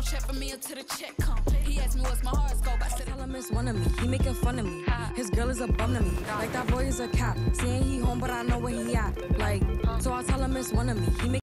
Don't check for me until the check. He asked me what's my horoscope. I said, Tell him it's one of me. He making fun of me. His girl is a bum to me. Like that boy is a cap. Saying he home, but I know where he at. Like, so I tell him it's one of me. He